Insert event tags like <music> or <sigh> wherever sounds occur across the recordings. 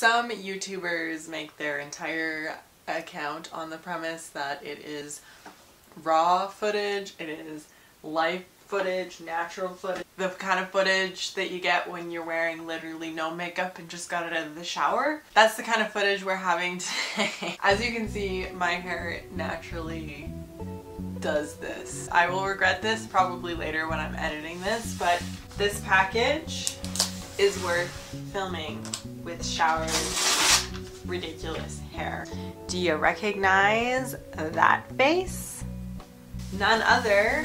Some YouTubers make their entire account on the premise that it is raw footage, it is life footage, natural footage, the kind of footage that you get when you're wearing literally no makeup and just got it out of the shower. That's the kind of footage we're having <laughs> today. As you can see, my hair naturally does this. I will regret this probably later when I'm editing this, but this package is worth filming with showered ridiculous hair. Do you recognize that face? None other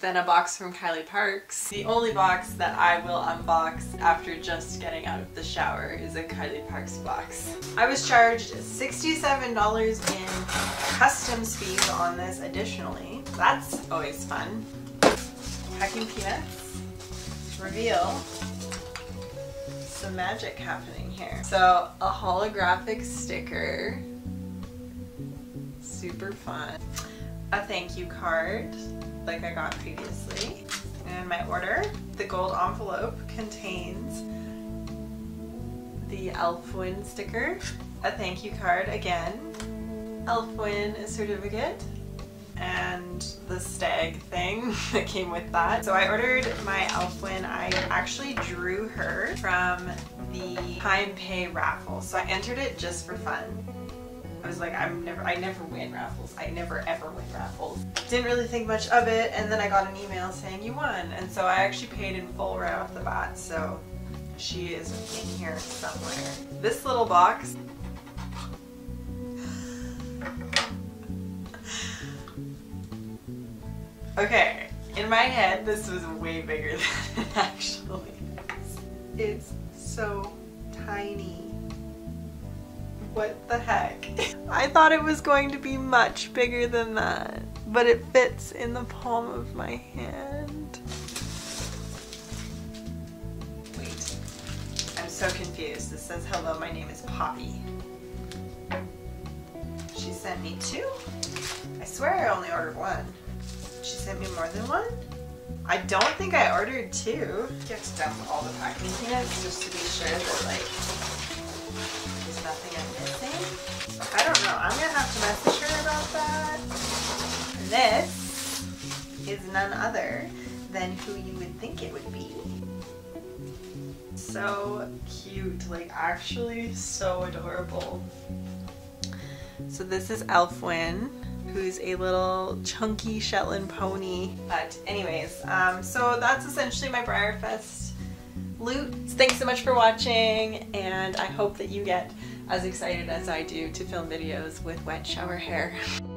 than a box from Kylie Parks. The only box that I will unbox after just getting out of the shower is a Kylie Parks box. I was charged $67 in customs fees on this additionally. That's always fun. Packing peanuts. Reveal some magic happening here. So a holographic sticker. Super fun. A thank you card like I got previously. And my order, the gold envelope contains the Elfwin sticker, a thank you card again, Elfwin certificate, and stag thing <laughs> that came with that. So I ordered my Elfwin. I actually drew her from the Time Pay raffle. So I entered it just for fun. I was like, I'm never, I never win raffles. I never ever win raffles. Didn't really think much of it, and then I got an email saying you won, and so I actually paid in full right off the bat. So she is in here somewhere. This little box. Okay, in my head, this was way bigger <laughs> than it actually is. It's so tiny. What the heck? <laughs> I thought it was going to be much bigger than that, but it fits in the palm of my hand. Wait, I'm so confused. This says, hello, my name is Poppy. She sent me two? I swear I only ordered one. She sent me more than one? I don't think I ordered two. Have to dump all the packing peanuts just to be sure that like there's nothing I'm missing. I don't know. I'm to have to message her about that. This is none other than who you would think it would be. So cute. Like, actually so adorable. So this is Elfwin who's a little chunky Shetland pony. But anyways, um, so that's essentially my BreyerFest loot. Thanks so much for watching and I hope that you get as excited as I do to film videos with wet shower hair. <laughs>